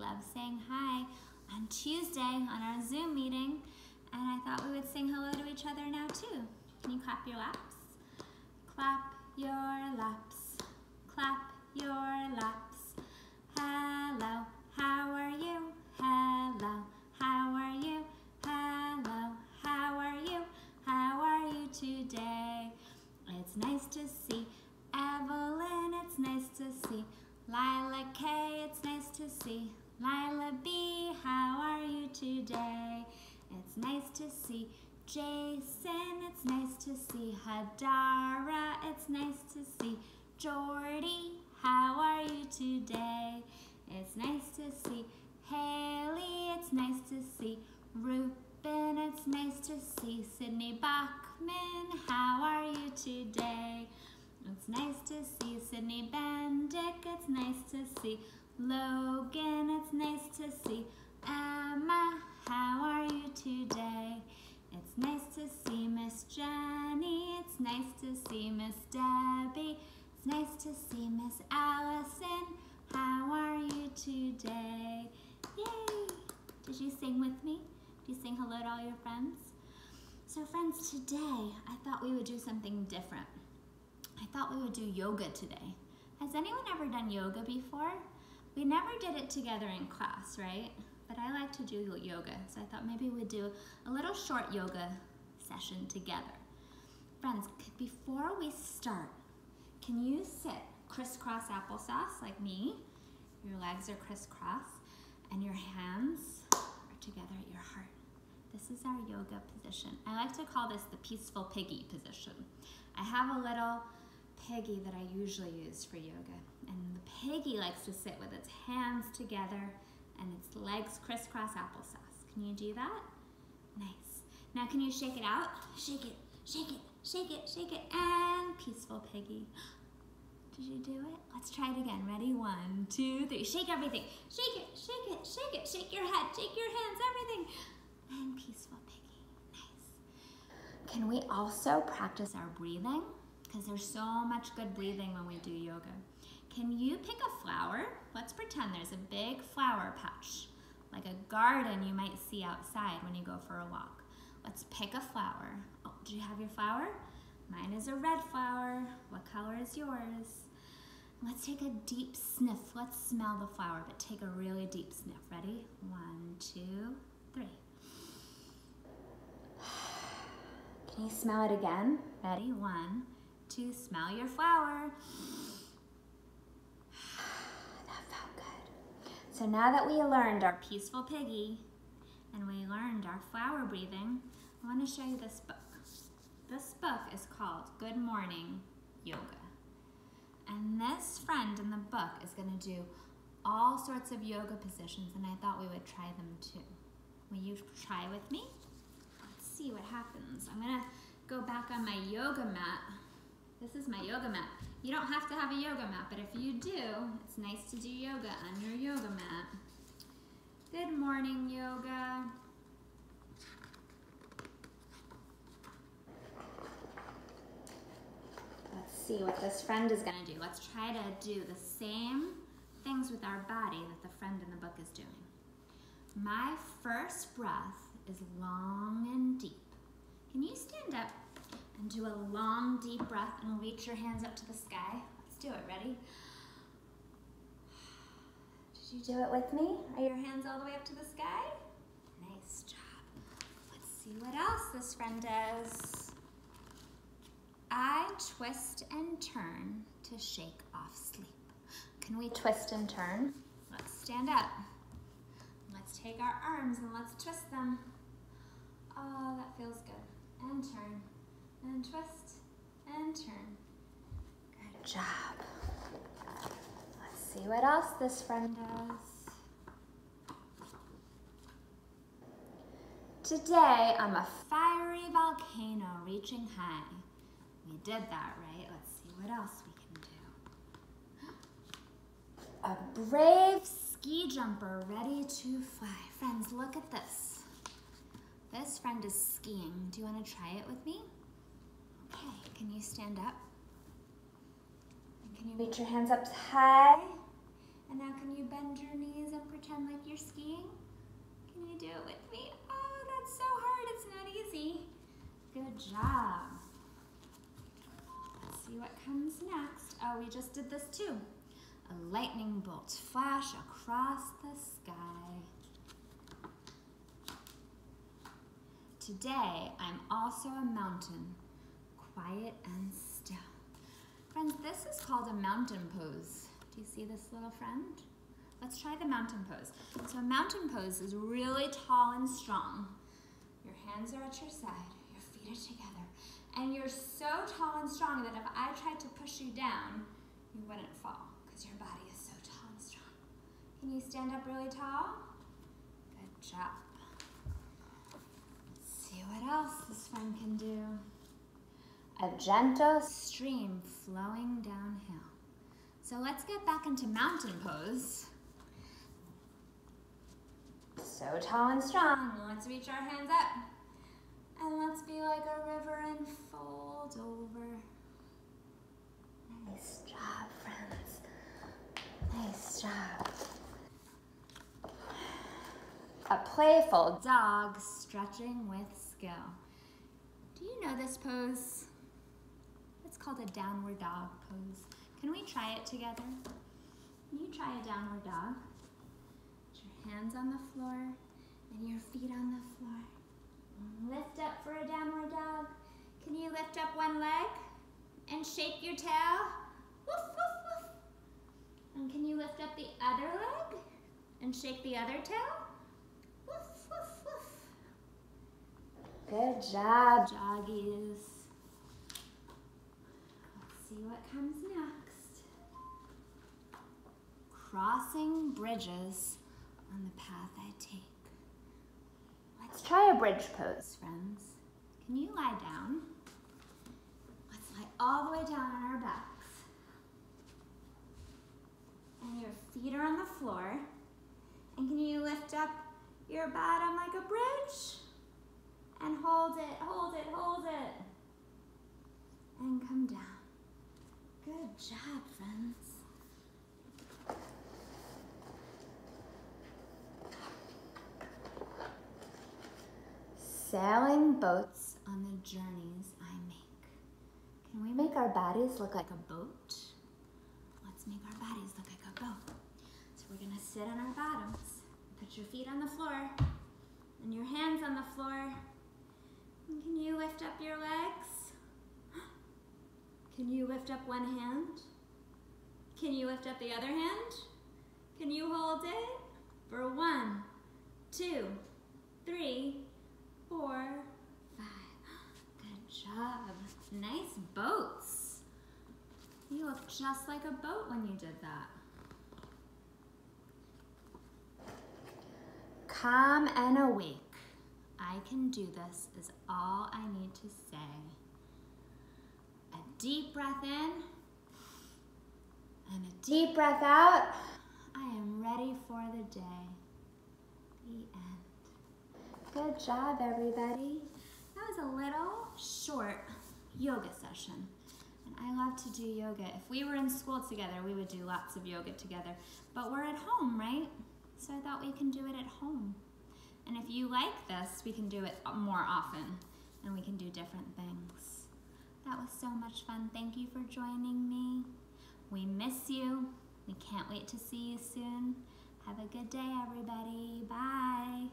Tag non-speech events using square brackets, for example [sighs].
love saying hi on Tuesday on our Zoom meeting. And I thought we would sing hello to each other now too. Can you clap your laps? Clap your laps. Clap your laps. To see. Lila B, how are you today? It's nice to see. Jason, it's nice to see. Hadara, it's nice to see. Jordy, how are you today? It's nice to see. Haley, it's nice to see. Ruben, it's nice to see. Sydney Bachman, how are you today? It's nice to see. Sydney Bendick, it's nice to see Logan, it's nice to see Emma, how are you today? It's nice to see Miss Jenny, it's nice to see Miss Debbie, it's nice to see Miss Allison. How are you today? Yay! Did you sing with me? Did you sing hello to all your friends? So friends, today I thought we would do something different. I thought we would do yoga today. Has anyone ever done yoga before? We never did it together in class, right? But I like to do yoga, so I thought maybe we'd do a little short yoga session together. Friends, before we start, can you sit crisscross applesauce like me? Your legs are crisscross and your hands are together at your heart. This is our yoga position. I like to call this the peaceful piggy position. I have a little piggy that I usually use for yoga. And the piggy likes to sit with its hands together and its legs crisscross applesauce. Can you do that? Nice. Now can you shake it out? Shake it, shake it, shake it, shake it, and peaceful piggy. [gasps] Did you do it? Let's try it again. Ready? One, two, three. Shake everything. Shake it, shake it, shake it. Shake your head, shake your hands, everything. And peaceful piggy. Nice. Can we also practice our breathing? Because there's so much good breathing when we do yoga. Can you pick a flower? Let's pretend there's a big flower patch, like a garden you might see outside when you go for a walk. Let's pick a flower. Oh, do you have your flower? Mine is a red flower. What color is yours? Let's take a deep sniff. Let's smell the flower, but take a really deep sniff. Ready? One, two, three. Can you smell it again? Ready? One, two, smell your flower. [sighs] That felt good. So now that we learned our peaceful piggy and we learned our flower breathing, I want to show you this book. This book is called Good Morning Yoga. And this friend in the book is going to do all sorts of yoga positions, and I thought we would try them too. Will you try with me? Let's see what happens. I'm going to go back on my yoga mat. This is my yoga mat. You don't have to have a yoga mat, but if you do, it's nice to do yoga on your yoga mat. Good morning, yoga. Let's see what this friend is gonna do. Let's try to do the same things with our body that the friend in the book is doing. My first breath is long and deep. Can you stand up and do a long, deep breath and reach your hands up to the sky? Let's do it, ready? Did you do it with me? Are your hands all the way up to the sky? Nice job. Let's see what else this friend does. I twist and turn to shake off sleep. Can we twist and turn? Let's stand up. Let's take our arms and let's twist them. Oh, that feels good. And twist, and turn. Good job. Let's see what else this friend does. Today, I'm a fiery volcano reaching high. We did that, right? Let's see what else we can do. [gasps] A brave ski jumper ready to fly. Friends, look at this. This friend is skiing. Do you want to try it with me? Can you stand up? Can you reach your hands up high? And now can you bend your knees and pretend like you're skiing? Can you do it with me? Oh, that's so hard. It's not easy. Good job. Let's see what comes next. Oh, we just did this too. A lightning bolt flash across the sky. Today, I'm also a mountain, quiet and still. Friends, this is called a mountain pose. Do you see this little friend? Let's try the mountain pose. So a mountain pose is really tall and strong. Your hands are at your side, your feet are together, and you're so tall and strong that if I tried to push you down, you wouldn't fall because your body is so tall and strong. Can you stand up really tall? Good job. Let's see what else this friend can do. A gentle stream flowing downhill. So let's get back into mountain pose. So tall and strong. Let's reach our hands up. And let's be like a river and fold over. Nice job, friends. Nice job. A playful dog stretching with skill. Do you know this pose? It's called a downward dog pose. Can we try it together? Can you try a downward dog? Put your hands on the floor and your feet on the floor. Lift up for a downward dog. Can you lift up one leg and shake your tail? Woof, woof, woof. And can you lift up the other leg and shake the other tail? Woof, woof, woof. Good job, joggies. See what comes next. Crossing bridges on the path I take. Let's try a bridge pose, friends. Can you lie down? Let's lie all the way down on our backs. And your feet are on the floor. And can you lift up your bottom like a bridge? And hold it, hold it, hold it. And come down. Good job, friends. Sailing boats on the journeys I make. Can we make our bodies look like a boat? Let's make our bodies look like a boat. So we're gonna sit on our bottoms. Put your feet on the floor and your hands on the floor. And can you lift up your legs? Can you lift up one hand? Can you lift up the other hand? Can you hold it? For one, two, three, four, five. [gasps] Good job. Nice boats. You look just like a boat when you did that. Calm and awake. I can do this is all I need to say. Deep breath in and a deep breath out. I am ready for the day. The end. Good job, everybody. That was a little short yoga session. And I love to do yoga. If we were in school together, we would do lots of yoga together. But we're at home, right? So I thought we can do it at home. And if you like this, we can do it more often and we can do different things. That was so much fun. Thank you for joining me. We miss you. We can't wait to see you soon. Have a good day, everybody. Bye.